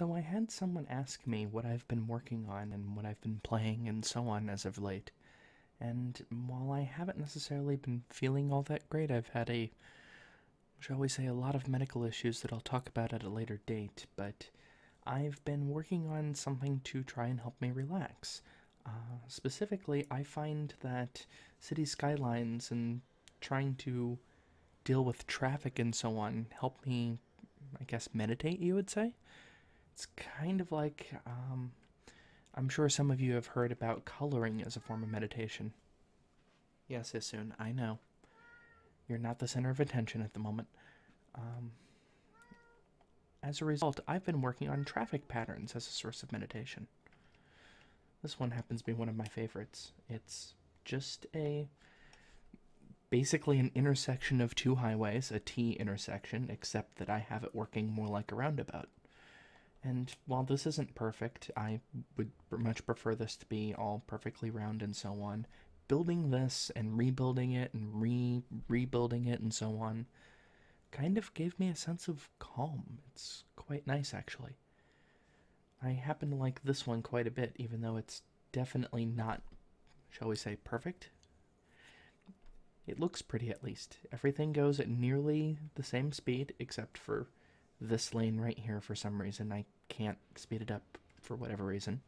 So I had someone ask me what I've been working on and what I've been playing and so on as of late. And while I haven't necessarily been feeling all that great, I've had a, shall we say, a lot of medical issues that I'll talk about at a later date, but I've been working on something to try and help me relax. Uh, specifically, I find that Cities: Skylines and trying to deal with traffic and so on help me, I guess, meditate, you would say? It's kind of like, um, I'm sure some of you have heard about coloring as a form of meditation. Yes, Isun, I know. You're not the center of attention at the moment. Um, as a result, I've been working on traffic patterns as a source of meditation. This one happens to be one of my favorites. It's just a basically an intersection of two highways, a T intersection, except that I have it working more like a roundabout. And while this isn't perfect, I would much prefer this to be all perfectly round and so on. Building this and rebuilding it and re rebuilding it and so on kind of gave me a sense of calm. It's quite nice actually. I happen to like this one quite a bit, even though it's definitely not, shall we say, perfect. It looks pretty at least. Everything goes at nearly the same speed, except for this lane right here for some reason. I can't speed it up for whatever reason.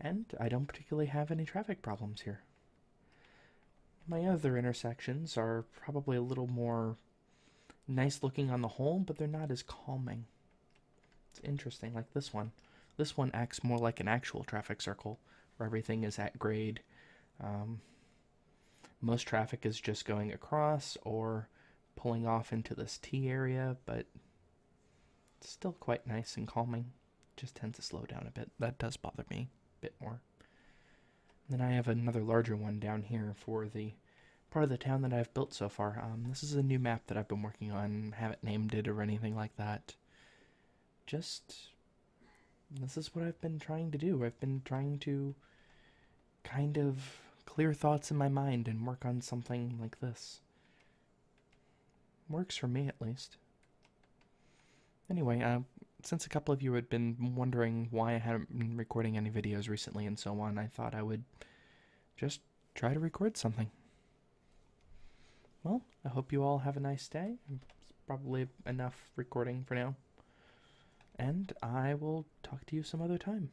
And I don't particularly have any traffic problems here. My other intersections are probably a little more nice looking on the whole, but they're not as calming. It's interesting, like this one. This one acts more like an actual traffic circle, where everything is at grade. Um, most traffic is just going across or pulling off into this T area, but still quite nice and calming. Just tends to slow down a bit. That does bother me a bit more. then I have another larger one down here for the part of the town that I've built so far. Um, this is a new map that I've been working on. Haven't named it or anything like that. Just this is what I've been trying to do. I've been trying to kind of clear thoughts in my mind and work on something like this. Works for me, at least. Anyway, uh, since a couple of you had been wondering why I hadn't been recording any videos recently and so on, I thought I would just try to record something. Well, I hope you all have a nice day. It's probably enough recording for now. And I will talk to you some other time.